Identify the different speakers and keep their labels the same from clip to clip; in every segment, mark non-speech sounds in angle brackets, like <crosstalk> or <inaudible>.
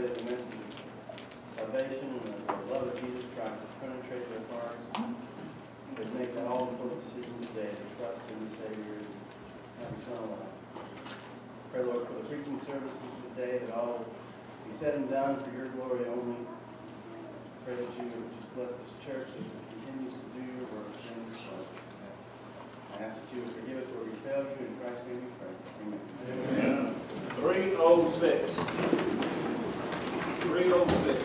Speaker 1: pray the message of salvation and the love of Jesus Christ will penetrate their hearts. They make that all important decision today to trust in the Savior and eternal life. Pray, Lord, for the preaching services today that all be said and done for your glory only. Pray that you would just bless this church as it continues to do your work in this place. I ask that you would forgive us where we failed you. In Christ's name we pray. Amen.
Speaker 2: Oh six. Three oh six.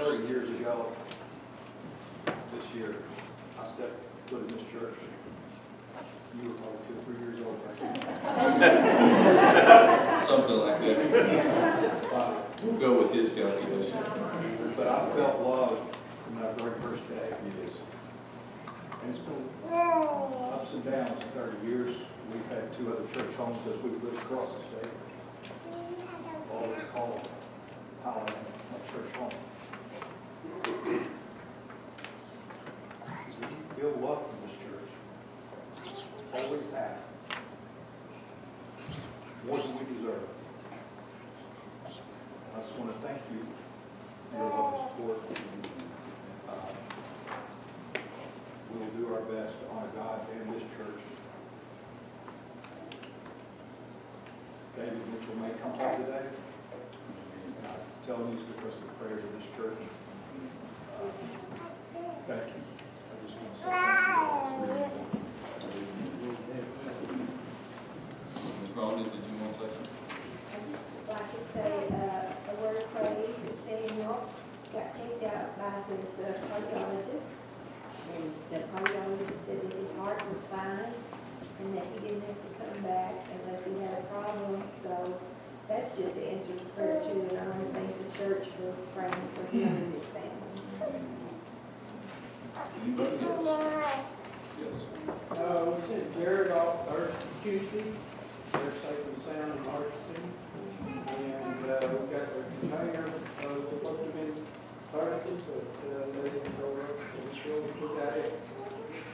Speaker 3: 30 years ago this year, I stepped foot in this church. You were probably two or three years old back.
Speaker 4: Something like that. Uh, we'll go with his calculation.
Speaker 3: But I felt love from that very first day. here. And it's been ups and downs in 30 years. We've had two other church homes as we've lived across the state. Always called Highland my church home.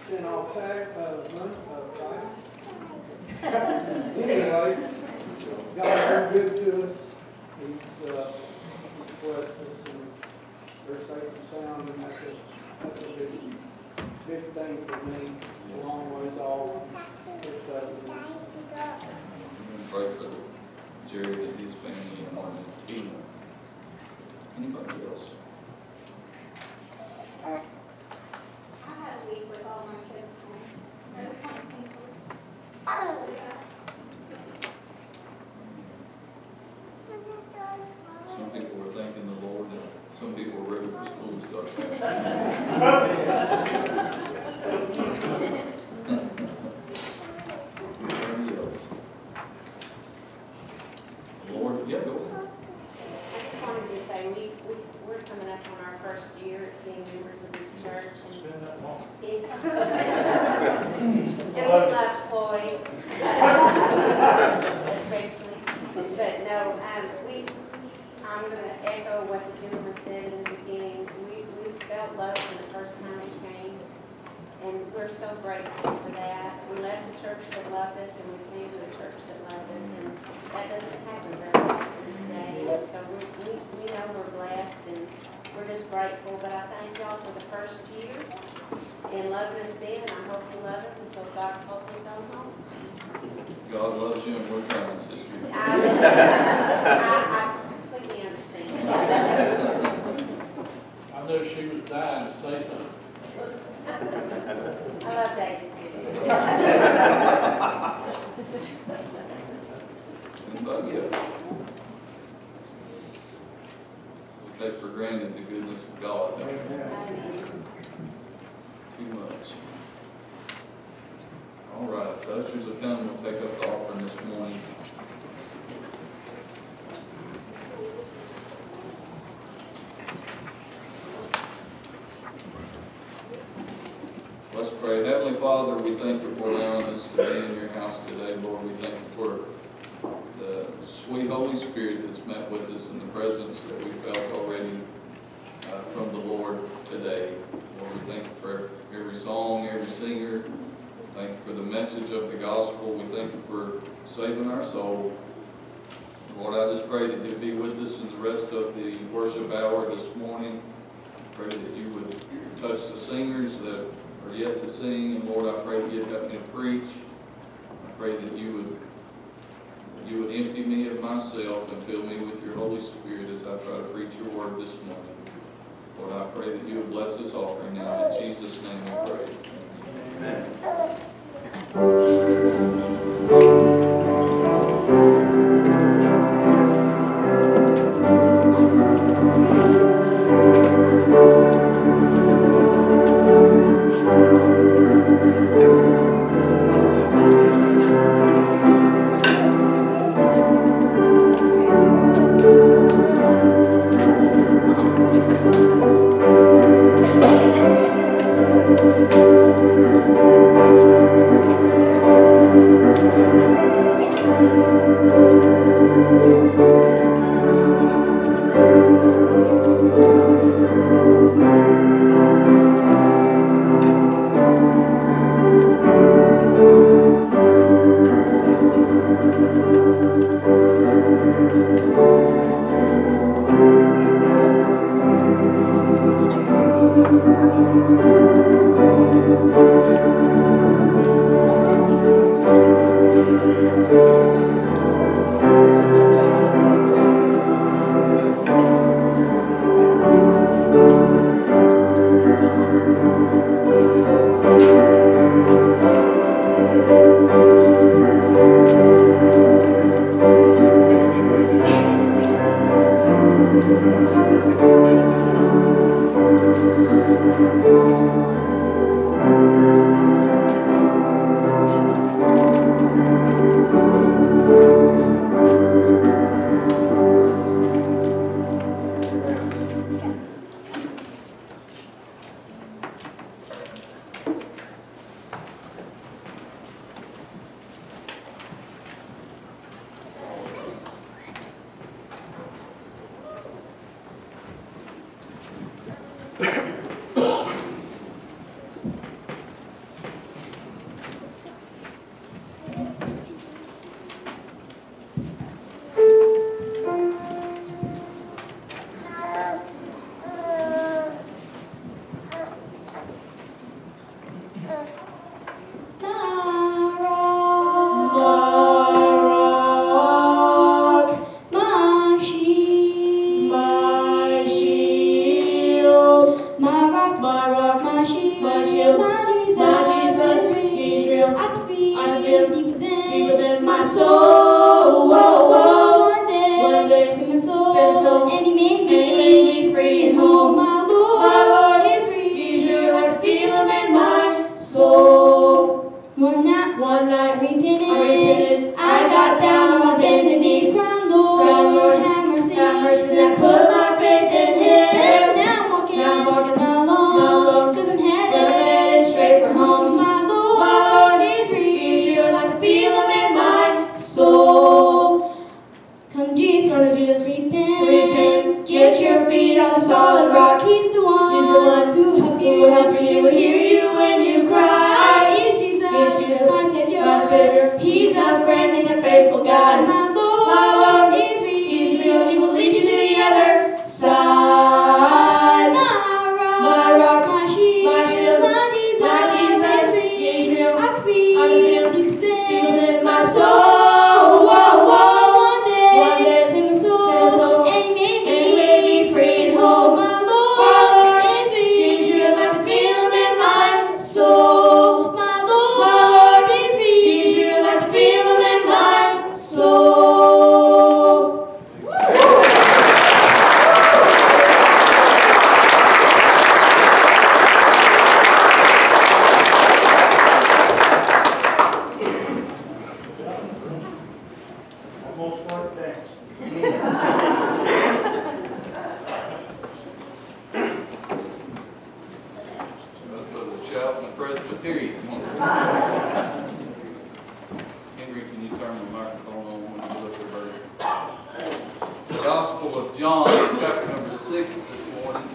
Speaker 2: Sent off Saturday, uh, Monday, uh, Anyway, God been good to us, he's, uh, he's blessed us, and they're safe and sound, and that's a, that's a big, big thing for me, a long ways off. It's, uh,
Speaker 4: Pray for Jerry and his family and Martin and Tina. Anybody else?
Speaker 5: I had a week with all my kids home. It was kind of painful.
Speaker 4: Some people were thanking the Lord, and some people were ready for school to start. Anybody else? Lord, yeah, go ahead.
Speaker 5: I just wanted to say, we, we, we're coming up on our first year as being members of this church and it's. And we love Floyd. Especially, but no, um, we, I'm gonna echo what the gentleman said in the beginning. We, we felt love from the first time we came. And we're so grateful for that. We left the church that loved us and we came to a church that loved us and that doesn't happen very often today. So we, we, we know we're blessed and we're just grateful. But I thank y'all for the first year and loving us then and I hope you love us until God calls us home.
Speaker 4: God loves you and we're coming, sister.
Speaker 5: I, I, I completely understand.
Speaker 2: I knew she was dying to say something.
Speaker 5: I love David too.
Speaker 4: Else? We take for granted the goodness of God, too much. All right, the ushers have come, we'll take up the offering this morning. Let's pray. Heavenly Father, we thank you for allowing us to be in your house today, Lord. We thank you for the sweet Holy Spirit that's met with us in the presence that we felt already uh, from the Lord today. Lord, we thank you for every song, every singer. Thank you for the message of the gospel. We thank you for saving our soul. Lord, I just pray that you'd be with us in the rest of the worship hour this morning. I Pray that you would touch the singers that are yet to sing. And Lord, I pray that you'd help me to preach. I pray that you would
Speaker 6: you would empty me of myself and fill me with your Holy Spirit as I try to preach your word this morning. Lord, I pray that you would bless this offering now. In Jesus' name we pray. Amen. Amen. John, chapter number 6 this morning.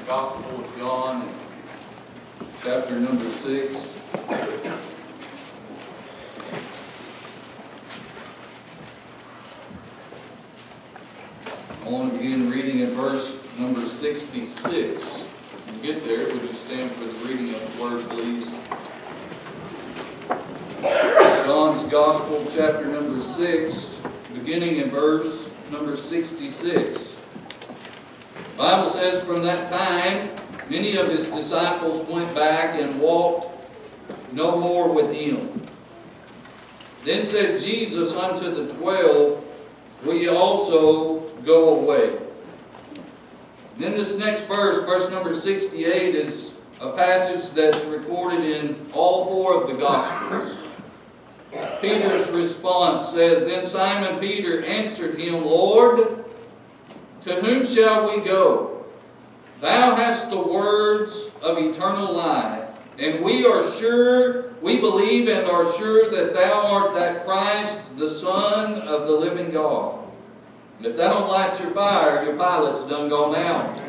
Speaker 6: The Gospel of John, chapter number 6. I want to begin reading at verse number 66. When get there, would you stand for the reading of the Word, please? John's Gospel, chapter number 6,
Speaker 4: beginning in verse number 66. Bible says, From that time, many of his disciples went back and walked no more with him. Then said Jesus unto the twelve, Will ye also go away? Then this next verse, verse number 68, is a passage that's recorded in all four of the Gospels. Peter's response says, Then Simon Peter answered him, Lord, to whom shall we go? Thou hast the words of eternal life, and we are sure, we believe and are sure that thou art that Christ, the Son of the living God. If that don't light your fire, your pilot's done gone out.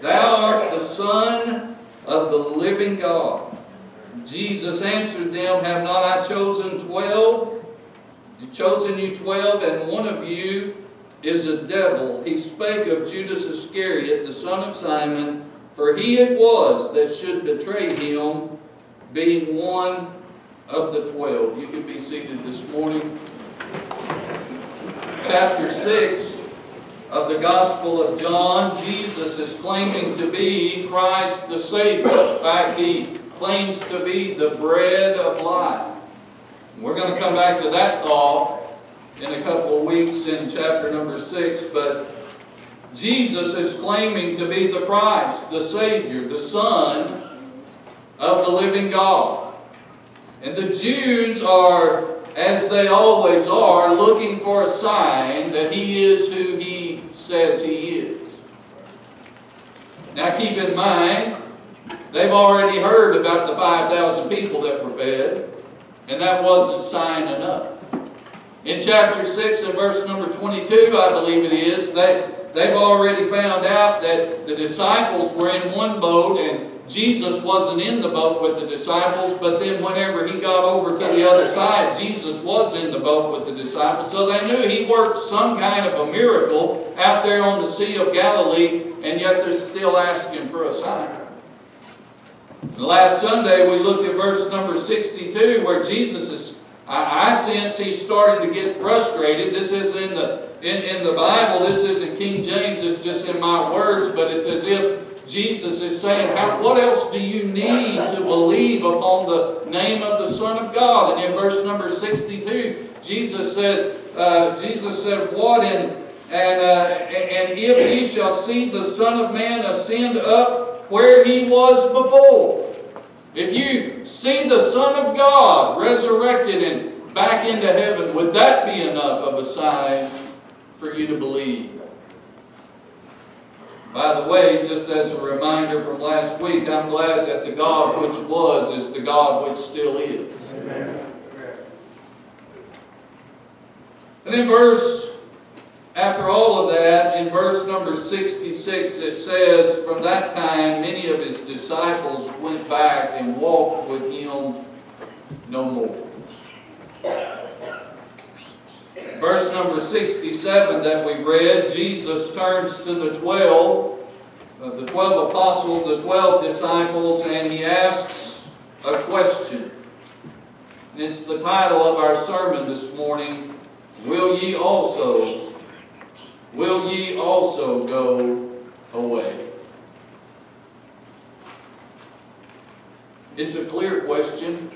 Speaker 4: Thou art the Son of the living God. Jesus answered them, Have not I chosen twelve? Chosen you twelve, and one of you is a devil. He spake of Judas Iscariot, the son of Simon, for he it was that should betray him, being one of the twelve. You can be seated this morning. Chapter 6 of the Gospel of John, Jesus is claiming to be Christ the Savior. In he claims to be the bread of life. We're going to come back to that thought in a couple of weeks in chapter number 6, but Jesus is claiming to be the Christ, the Savior, the Son of the living God. And the Jews are, as they always are, looking for a sign that He is who He says He is. Now keep in mind, they've already heard about the 5,000 people that were fed, and that wasn't sign enough. In chapter 6 and verse number 22, I believe it is, that they've already found out that the disciples were in one boat and Jesus wasn't in the boat with the disciples, but then whenever he got over to the other side, Jesus was in the boat with the disciples. So they knew he worked some kind of a miracle out there on the Sea of Galilee, and yet they're still asking for a sign. Last Sunday we looked at verse number 62 where Jesus is, I, I sense he's starting to get frustrated. This is in the, in, in the Bible, this isn't King James, it's just in my words, but it's as if Jesus is saying, How, what else do you need to believe upon the name of the Son of God? And in verse number 62, Jesus said, uh, Jesus said, What and, and, uh, and if ye shall see the Son of Man ascend up where he was before. If you see the Son of God resurrected and back into heaven, would that be enough of a sign for you to believe? By the way, just as a reminder from last week, I'm glad that the God which was is the God which still is.
Speaker 2: Amen.
Speaker 4: And in verse, after all of that, in verse number 66, it says, From that time many of his disciples went back and walked with him no more. Verse number 67 that we read, Jesus turns to the 12, uh, the 12 apostles, the 12 disciples, and he asks a question. And it's the title of our sermon this morning, Will ye also, will ye also go away? It's a clear question.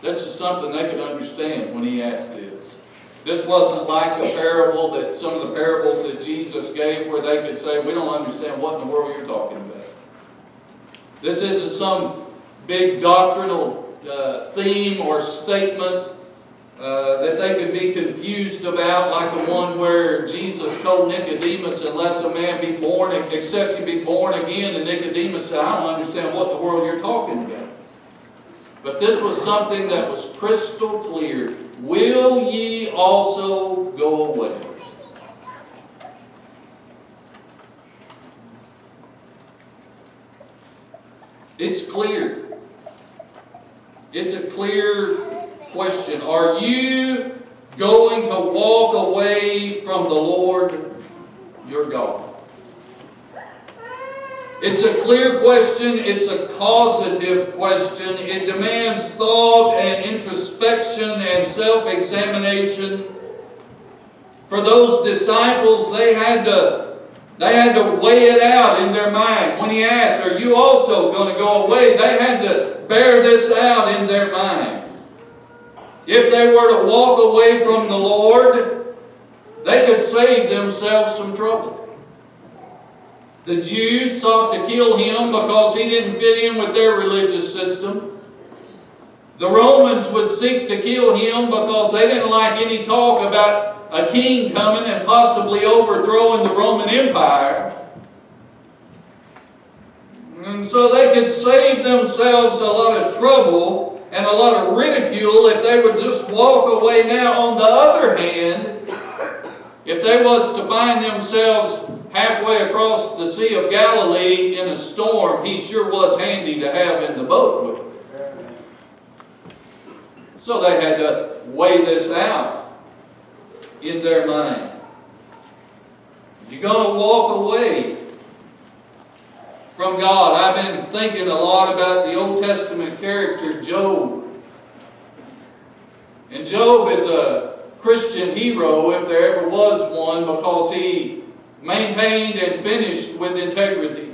Speaker 4: This is something they could understand when he asked this. This wasn't like a parable that some of the parables that Jesus gave where they could say, we don't understand what in the world you're talking about. This isn't some big doctrinal uh, theme or statement uh, that they could be confused about, like the one where Jesus told Nicodemus, unless a man be born, except he be born again, and Nicodemus said, I don't understand what the world you're talking about. But this was something that was crystal clear. Will ye also go away? It's clear. It's a clear question. Are you going to walk away from the Lord your God? It's a clear question, it's a causative question. It demands thought and introspection and self examination. For those disciples, they had to they had to weigh it out in their mind. When he asked, Are you also going to go away? They had to bear this out in their mind. If they were to walk away from the Lord, they could save themselves some trouble. The Jews sought to kill him because he didn't fit in with their religious system. The Romans would seek to kill him because they didn't like any talk about a king coming and possibly overthrowing the Roman Empire. And so they could save themselves a lot of trouble and a lot of ridicule if they would just walk away now. On the other hand, if they was to find themselves halfway across the Sea of Galilee in a storm, he sure was handy to have in the boat with. So they had to weigh this out in their mind. You're going to walk away from God. I've been thinking a lot about the Old Testament character Job. And Job is a Christian hero, if there ever was one, because he maintained and finished with integrity.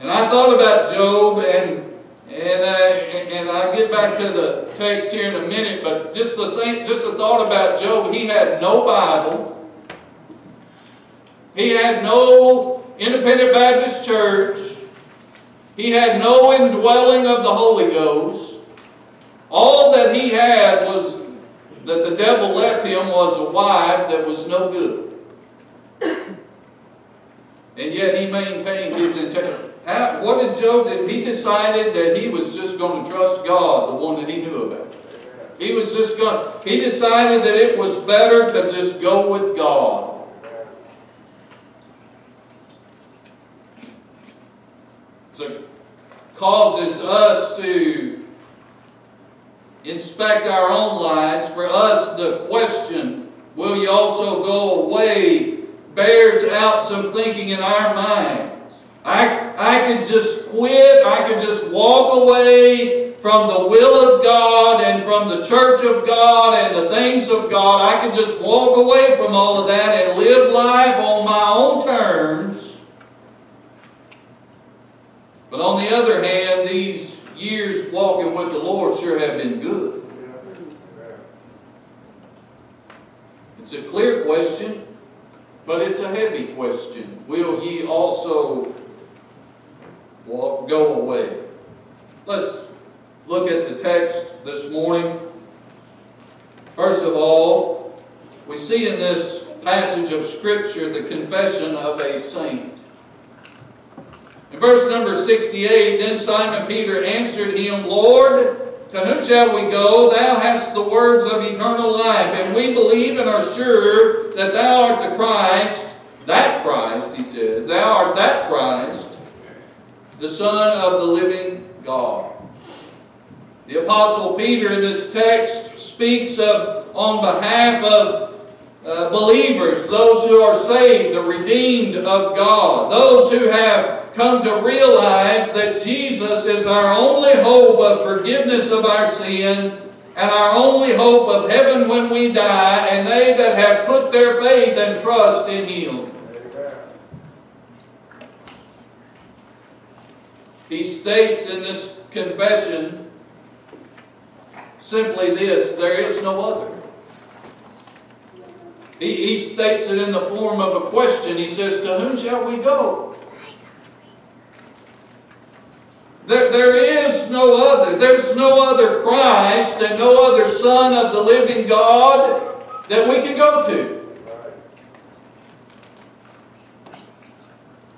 Speaker 4: And I thought about Job, and and uh, and I'll get back to the text here in a minute, but just a think, just a thought about Job. He had no Bible. He had no independent Baptist church. He had no indwelling of the Holy Ghost. All that he had was that the devil left him was a wife that was no good. And yet he maintained his integrity. What did Job do? He decided that he was just going to trust God, the one that he knew about. He was just going, he decided that it was better to just go with God. So it causes us to inspect our own lives. For us, the question, will you also go away, bears out some thinking in our minds. I, I could just quit, I could just walk away from the will of God and from the church of God and the things of God. I could just walk away from all of that and live life on my own terms. But on the other hand, these years walking with the Lord sure have been good. It's a clear question, but it's a heavy question. Will ye also walk, go away? Let's look at the text this morning. First of all, we see in this passage of Scripture the confession of a saint. In verse number 68, then Simon Peter answered him, Lord, to whom shall we go? Thou hast the words of eternal life, and we believe and are sure that thou art the Christ, that Christ, he says, thou art that Christ, the Son of the living God. The Apostle Peter in this text speaks of, on behalf of uh, believers, those who are saved, the redeemed of God, those who have come to realize that Jesus is our only hope of forgiveness of our sin and our only hope of heaven when we die, and they that have put their faith and trust in Him. He states in this confession simply this there is no other. He, he states it in the form of a question. He says, To whom shall we go? There, there is no other. There's no other Christ and no other Son of the living God that we can go to.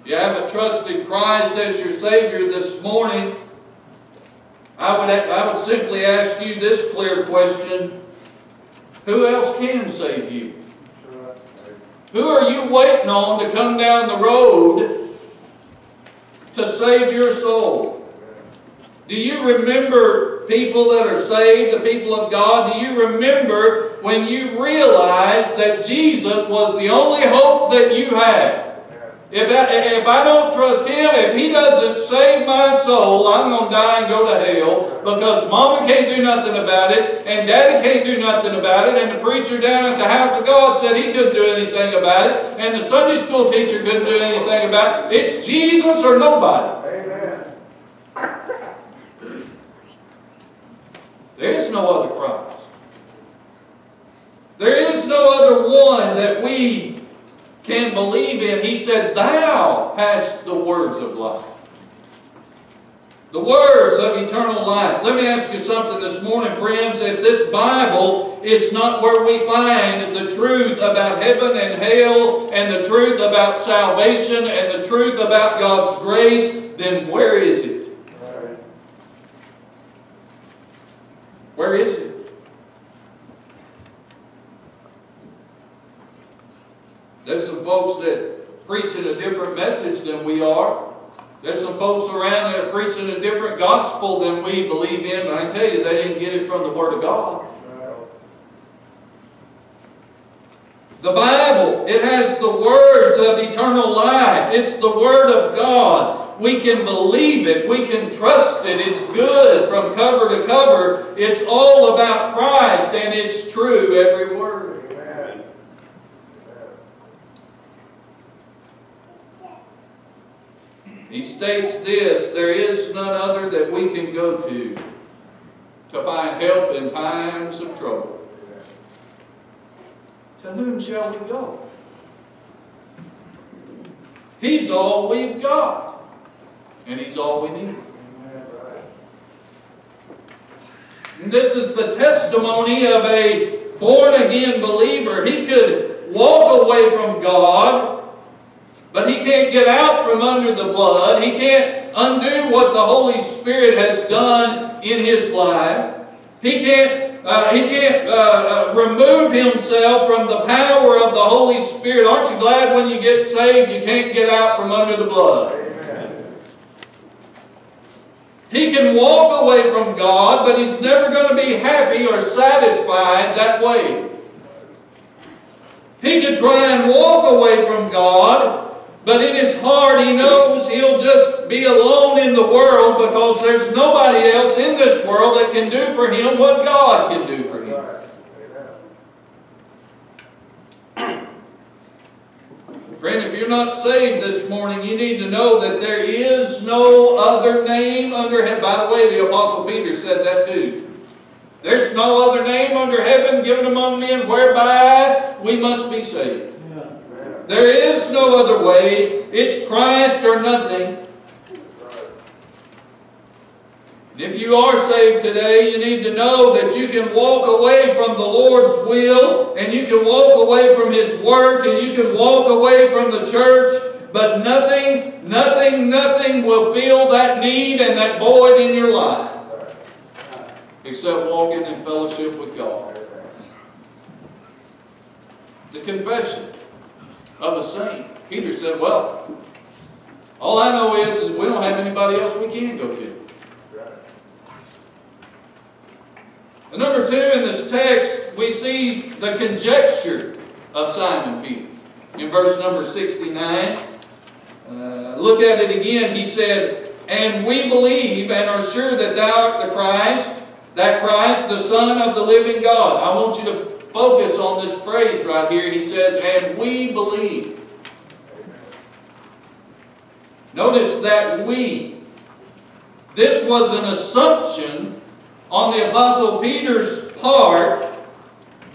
Speaker 4: If you haven't trusted Christ as your Savior this morning, I would, I would simply ask you this clear question. Who else can save you? Who are you waiting on to come down the road to save your soul? Do you remember people that are saved, the people of God? Do you remember when you realized that Jesus was the only hope that you had? If I, if I don't trust Him, if He doesn't save my soul, I'm going to die and go to hell because Mama can't do nothing about it and Daddy can't do nothing about it and the preacher down at the house of God said he couldn't do anything about it and the Sunday school teacher couldn't do anything about it. It's Jesus or nobody.
Speaker 2: Amen.
Speaker 4: There is no other Christ. There is no other one that we can believe in. He said, Thou hast the words of life. The words of eternal life. Let me ask you something this morning, friends. If this Bible is not where we find the truth about heaven and hell, and the truth about salvation, and the truth about God's grace, then where is it? Where is it? There's some folks that preaching a different message than we are. There's some folks around that are preaching a different gospel than we believe in, but I tell you, they didn't get it from the Word of God. The Bible, it has the words of eternal life. It's the Word of God. We can believe it. We can trust it. It's good from cover to cover. It's all about Christ, and it's true, every word.
Speaker 2: Amen.
Speaker 4: He states this there is none other that we can go to to find help in times of trouble. To whom shall we go? He's all we've got, and He's all we need. And this is the testimony of a born again believer. He could walk away from God, but he can't get out from under the blood. He can't undo what the Holy Spirit has done in his life. He can't, uh, he can't uh, uh, remove himself from the power of the Holy Spirit. Aren't you glad when you get saved you can't get out from under the blood? He can walk away from God, but he's never going to be happy or satisfied that way. He can try and walk away from God, but in his heart he knows he'll just be alone in the world because there's nobody else in this world that can do for him what God can do for him. <clears throat> Friend, if you're not saved this morning, you need to know that there is no other name under heaven. By the way, the Apostle Peter said that too. There's no other name under heaven given among men whereby we must be saved. There is no other way. It's Christ or nothing. And if you are saved today, you need to know that you can walk away from the Lord's will, and you can walk away from His work, and you can walk away from the church, but nothing, nothing, nothing will fill that need and that void in your life except walking in fellowship with God. The confession of a saint. Peter said, Well, all I know is, is we don't have anybody else we can go to. And number two, in this text, we see the conjecture of Simon Peter. In verse number 69, uh, look at it again. He said, And we believe and are sure that thou art the Christ, that Christ, the Son of the living God. I want you to focus on this phrase right here. He says, And we believe. Notice that we. This was an assumption on the Apostle Peter's part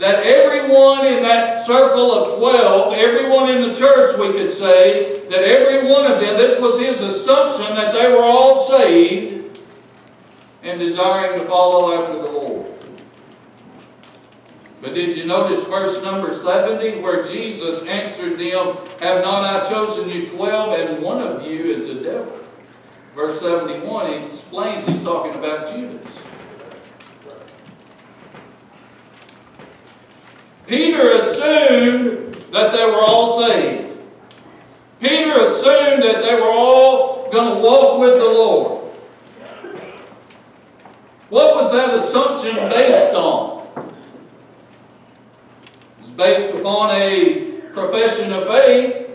Speaker 4: that everyone in that circle of 12, everyone in the church, we could say, that every one of them, this was his assumption that they were all saved and desiring to follow after the Lord. But did you notice verse number 70 where Jesus answered them, Have not I chosen you twelve, and one of you is a devil? Verse 71, he explains he's talking about Judas. Peter assumed that they were all saved. Peter assumed that they were all going to walk with the Lord. What was that assumption based on? Based upon a profession of faith.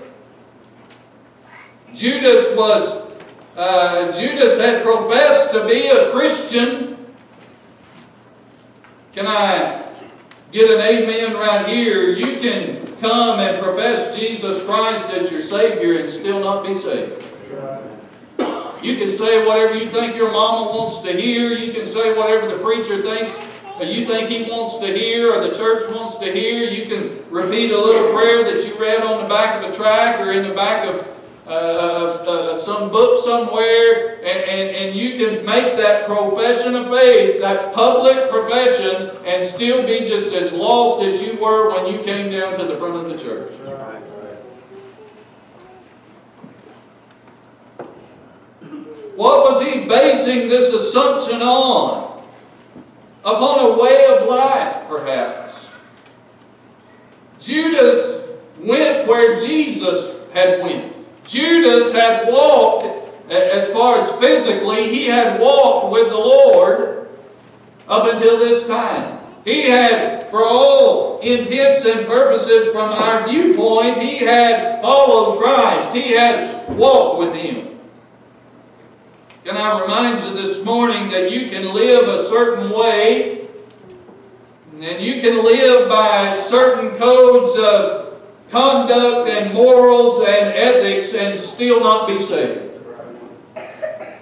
Speaker 4: Judas was, uh, Judas had professed to be a Christian. Can I get an amen right here? You can come and profess Jesus Christ as your Savior and still not be saved. You can say whatever you think your mama wants to hear. You can say whatever the preacher thinks you think he wants to hear or the church wants to hear. You can repeat a little prayer that you read on the back of a track or in the back of, uh, of, of some book somewhere, and, and, and you can make that profession of faith, that public profession, and still be just as lost as you were when you came down to the front of the church. What was he basing this assumption on? Upon a way of life, perhaps. Judas went where Jesus had went. Judas had walked, as far as physically, he had walked with the Lord up until this time. He had, for all intents and purposes from our viewpoint, he had followed Christ. He had walked with Him. Can I remind you this morning that you can live a certain way and you can live by certain codes of conduct and morals and ethics and still not be saved. Let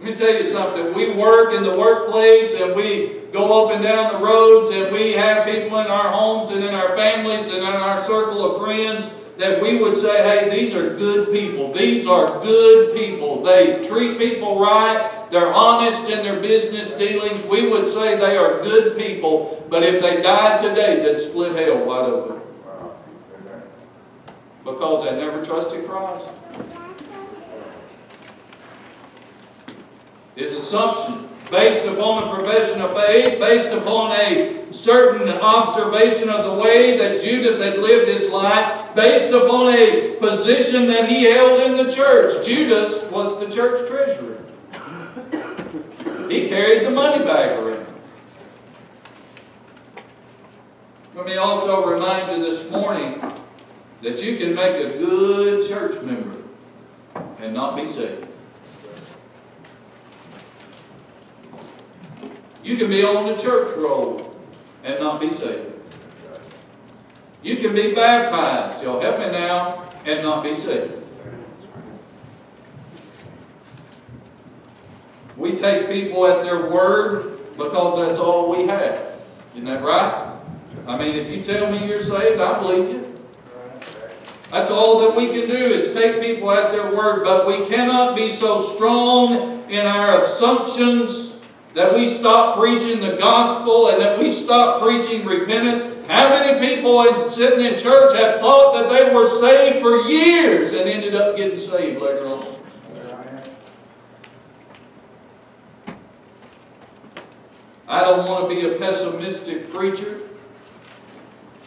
Speaker 4: me tell you something. We work in the workplace and we go up and down the roads and we have people in our homes and in our families and in our circle of friends that we would say, hey, these are good people. These are good people. They treat people right. They're honest in their business dealings. We would say they are good people. But if they died today, they'd split hell wide open. Because they never trusted Christ. His assumption based upon a profession of faith, based upon a certain observation of the way that Judas had lived his life, based upon a position that he held in the church. Judas was the church treasurer. He carried the money bag around. Let me also remind you this morning that you can make a good church member and not be saved. You can be on the church roll and not be saved. You can be baptized, y'all help me now, and not be saved. We take people at their word because that's all we have. Isn't that right? I mean, if you tell me you're saved, I believe you. That's all that we can do is take people at their word, but we cannot be so strong in our assumptions that we stop preaching the gospel and that we stop preaching repentance. How many people in, sitting in church have thought that they were saved for years and ended up getting saved later on? I don't want to be a pessimistic preacher.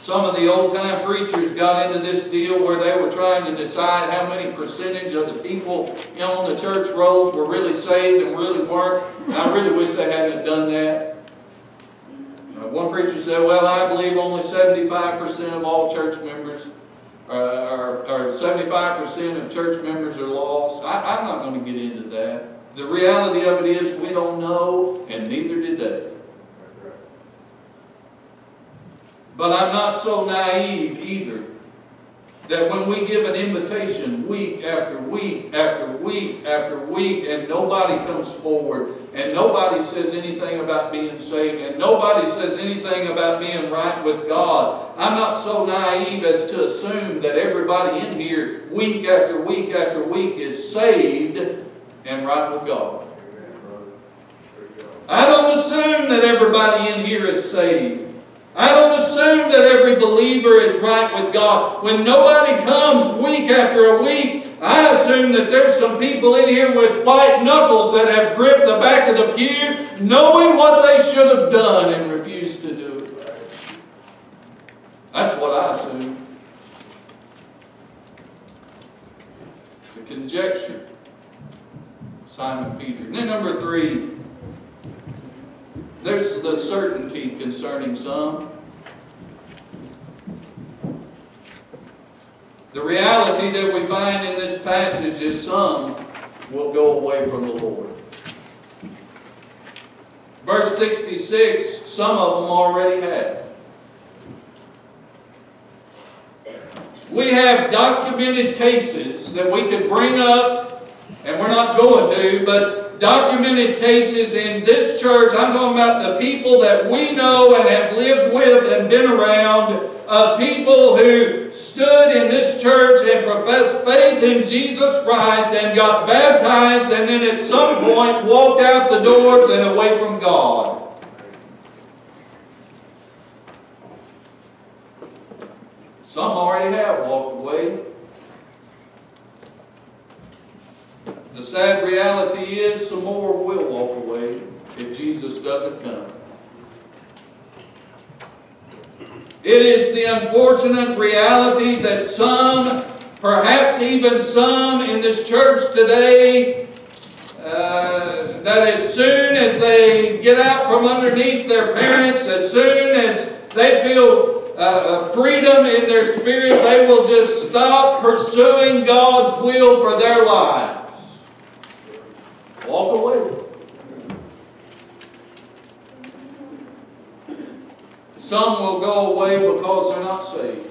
Speaker 4: Some of the old time preachers got into this deal where they were trying to decide how many percentage of the people on the church rolls were really saved and really weren't. And I really wish they hadn't done that. Uh, one preacher said, well, I believe only 75% of all church members uh, are, or 75% of church members are lost. I, I'm not going to get into that. The reality of it is we don't know, and neither did they. But I'm not so naive either that when we give an invitation week after week after week after week and nobody comes forward and nobody says anything about being saved and nobody says anything about being right with God, I'm not so naive as to assume that everybody in here week after week after week is saved and right with God. I don't assume that everybody in here is saved. I don't assume that every believer is right with God. When nobody comes week after a week, I assume that there's some people in here with white knuckles that have gripped the back of the pew, knowing what they should have done and refused to do it. That's what I assume. The conjecture. Simon Peter. And then number three, there's the certainty concerning some. The reality that we find in this passage is some will go away from the Lord. Verse 66, some of them already have. We have documented cases that we could bring up, and we're not going to, but documented cases in this church. I'm talking about the people that we know and have lived with and been around, of people who stood in this church and professed faith in Jesus Christ and got baptized and then at some point walked out the doors and away from God. Some already have walked away. The sad reality is some more will walk away if Jesus doesn't come. It is the unfortunate reality that some, perhaps even some in this church today, uh, that as soon as they get out from underneath their parents, as soon as they feel uh, uh, freedom in their spirit, they will just stop pursuing God's will for their lives. Walk away. Some will go away because they're not saved.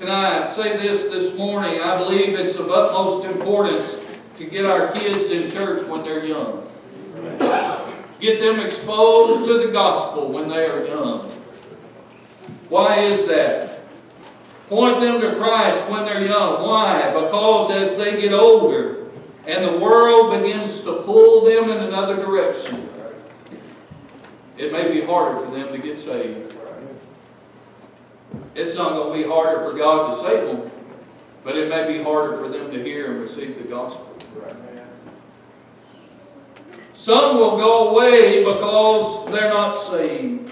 Speaker 4: Can I say this this morning? I believe it's of utmost importance to get our kids in church when they're young. Get them exposed to the gospel when they are young. Why is that? Point them to Christ when they're young. Why? Because as they get older and the world begins to pull them in another direction, it may be harder for them to get saved. It's not going to be harder for God to save them, but it may be harder for them to hear and receive the gospel. Some will go away because they're not saved.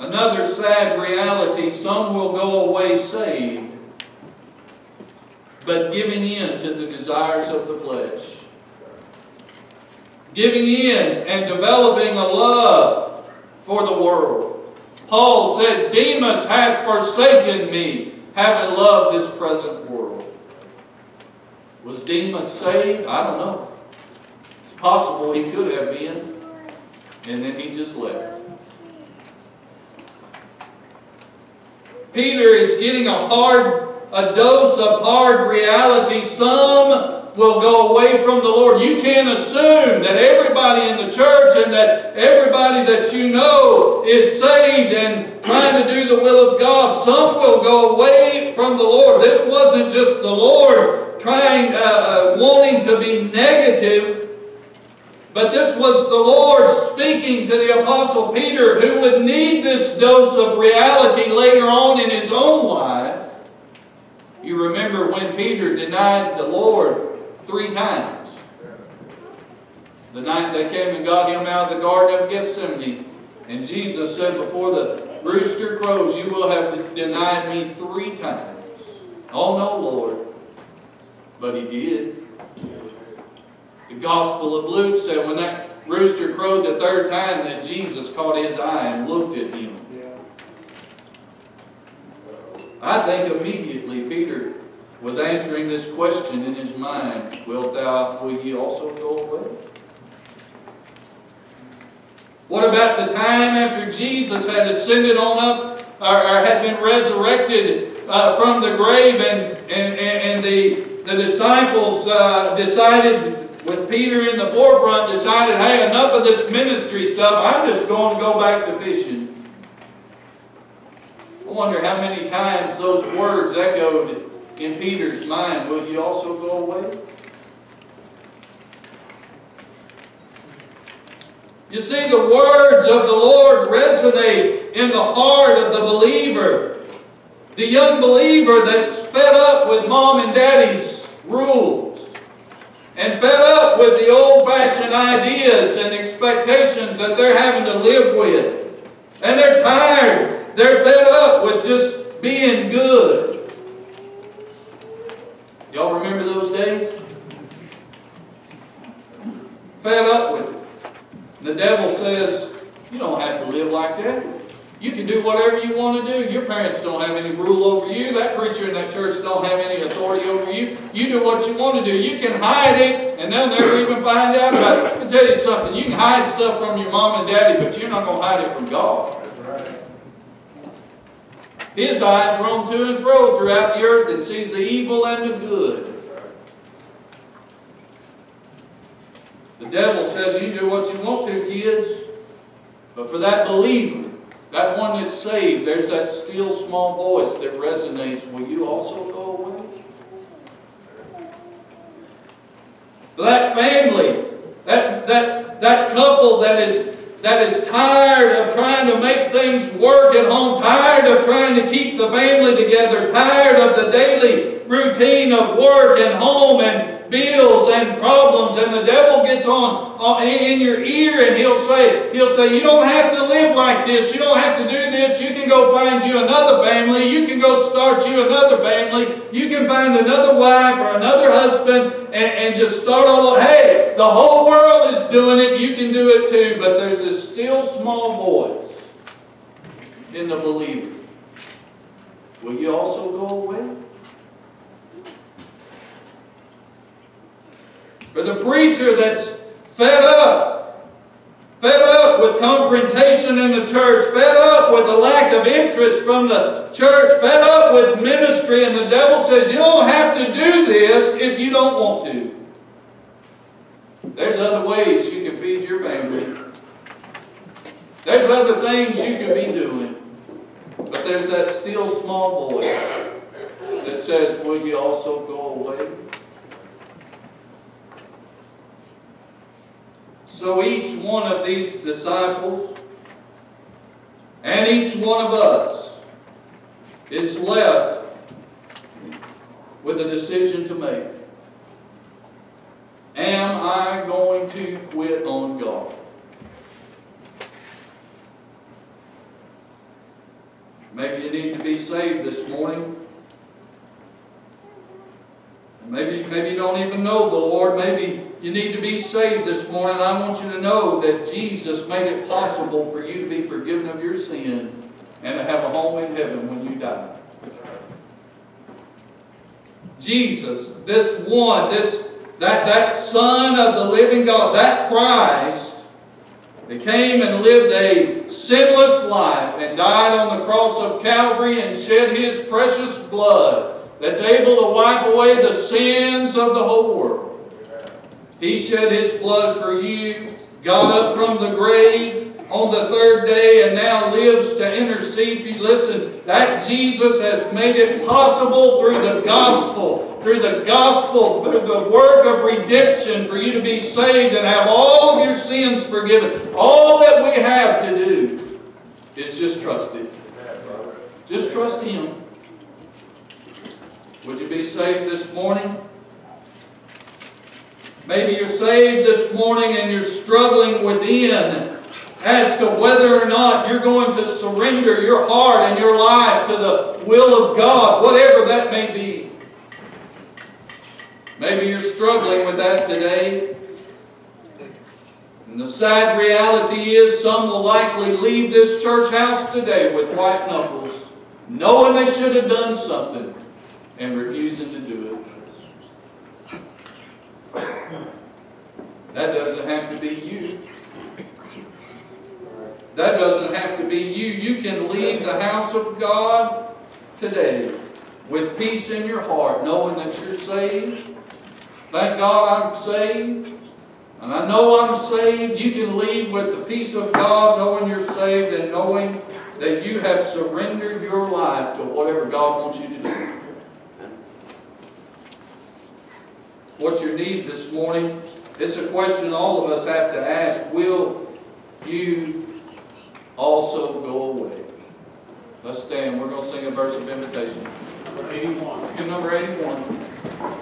Speaker 4: Another sad reality, some will go away saved, but giving in to the desires of the flesh. Giving in and developing a love for the world. Paul said, Demas hath forsaken me, having loved this present world. Was Demas saved? I don't know It's possible he could have been, and then he just left. Peter is getting a hard, a dose of hard reality. Some will go away from the Lord. You can't assume that everybody in the church and that everybody that you know is saved and trying to do the will of God. Some will go away from the Lord. This wasn't just the Lord trying, uh, uh wanting to be negative but this was the Lord speaking to the Apostle Peter, who would need this dose of reality later on in his own life. You remember when Peter denied the Lord three times. The night they came and got him out of the Garden of Gethsemane. And Jesus said, Before the rooster crows, you will have denied me three times. Oh no, Lord. But he did. Gospel of Luke said when that rooster crowed the third time that Jesus caught his eye and looked at him. I think immediately Peter was answering this question in his mind, Wilt thou, will ye also go away? What about the time after Jesus had ascended on up, or, or had been resurrected uh, from the grave, and, and, and the, the disciples uh, decided with Peter in the forefront, decided, hey, enough of this ministry stuff. I'm just going to go back to fishing. I wonder how many times those words echoed in Peter's mind. Will you also go away? You see, the words of the Lord resonate in the heart of the believer. The young believer that's fed up with mom and daddy's rules and fed up with the old-fashioned ideas and expectations that they're having to live with. And they're tired. They're fed up with just being good. Y'all remember those days? Fed up with it. The devil says, you don't have to live like that. You can do whatever you want to do. Your parents don't have any rule over you. That preacher in that church don't have any authority over you. You do what you want to do. You can hide it, and they'll never even find out about it. Let me tell you something. You can hide stuff from your mom and daddy, but you're not going to hide it from God. His eyes roam to and fro throughout the earth and sees the evil and the good. The devil says you do what you want to, kids. But for that believer, that one that's saved, there's that still small voice that resonates. Will you also go away? That family, that, that, that couple that is, that is tired of trying to make things work at home, tired of trying to keep the family together, tired of the daily routine of work and home and bills and problems, and the devil gets on, uh, on in your ear and he'll say, he'll say, you don't have to live like this, you don't have to do this, you can go find you another family, you can go start you another family, you can find another wife or another husband and, and just start all over. Hey, the whole world is doing it, you can do it too, but there's this still small voice in the believer. Will you also go away? For the preacher that's fed up, fed up with confrontation in the church, fed up with a lack of interest from the church, fed up with ministry, and the devil says, You don't have to do this if you don't want to. There's other ways you can feed your family. There's other things you can be doing. But there's that still small voice that says, Will you also go away? So each one of these disciples and each one of us is left with a decision to make. Am I going to quit on God? Maybe you need to be saved this morning. Maybe, maybe you don't even know the Lord. Maybe you need to be saved this morning. I want you to know that Jesus made it possible for you to be forgiven of your sin and to have a home in heaven when you die. Jesus, this one, this that, that Son of the living God, that Christ, that came and lived a sinless life and died on the cross of Calvary and shed his precious blood that's able to wipe away the sins of the whole world. He shed his blood for you, got up from the grave on the third day, and now lives to intercede for you. Listen, that Jesus has made it possible through the gospel, through the gospel, through the work of redemption for you to be saved and have all of your sins forgiven. All that we have to do is just trust Him. Just trust Him. Would you be saved this morning? Maybe you're saved this morning and you're struggling within as to whether or not you're going to surrender your heart and your life to the will of God, whatever that may be. Maybe you're struggling with that today. And the sad reality is some will likely leave this church house today with white knuckles, knowing they should have done something and refusing to do it. That doesn't have to be you. That doesn't have to be you. You can leave the house of God today with peace in your heart, knowing that you're saved. Thank God I'm saved. And I know I'm saved. You can leave with the peace of God, knowing you're saved and knowing that you have surrendered your life to whatever God wants you to do. What's you need this morning? It's a question all of us have to ask. Will you also go away? Let's stand. We're going to sing a verse of invitation.
Speaker 2: Number eighty-one.
Speaker 4: Hymn number 81.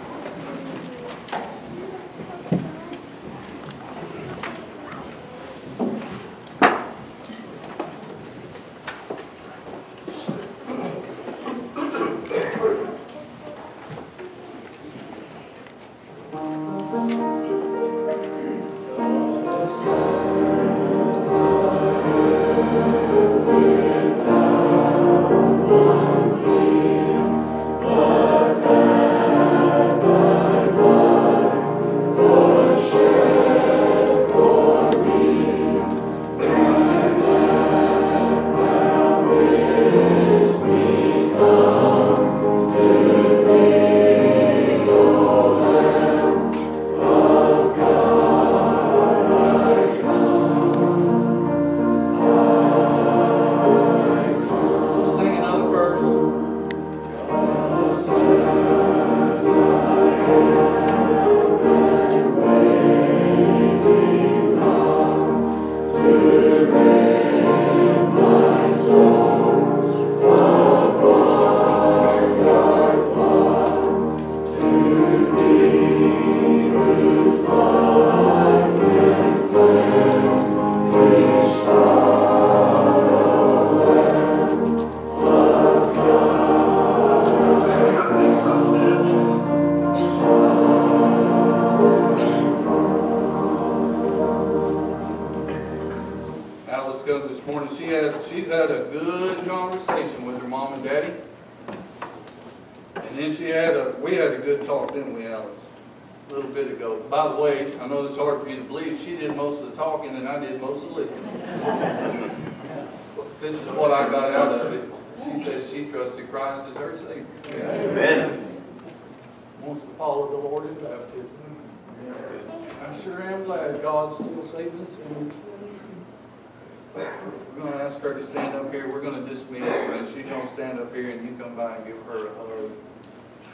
Speaker 4: To stand up here, we're gonna dismiss, and she's gonna stand up here and you come by and give her a hug.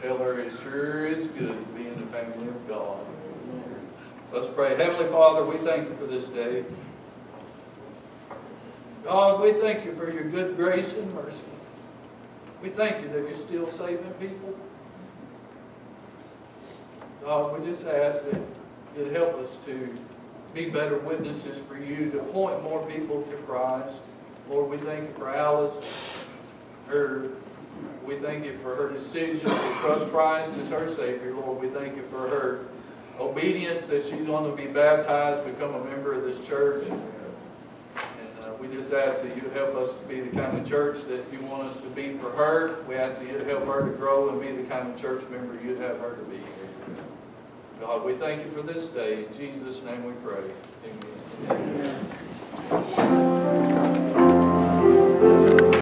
Speaker 4: Tell her it sure is good to be in the family of God. Let's pray. Heavenly Father, we thank you for this day. God, we thank you for your good grace and mercy. We thank you that you're still saving people. God, we just ask that you'd help us to be better witnesses for you, to point more people to Christ. Lord, we thank you for Alice, her, we thank you for her decision to trust Christ as her Savior. Lord, we thank you for her obedience that she's going to be baptized, become a member of this church. And uh, we just ask that you help us be the kind of church that you want us to be for her. We ask that you'd help her to grow and be the kind of church member you'd have her to be. God, we thank you for this day. In Jesus' name we pray. Amen.